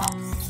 You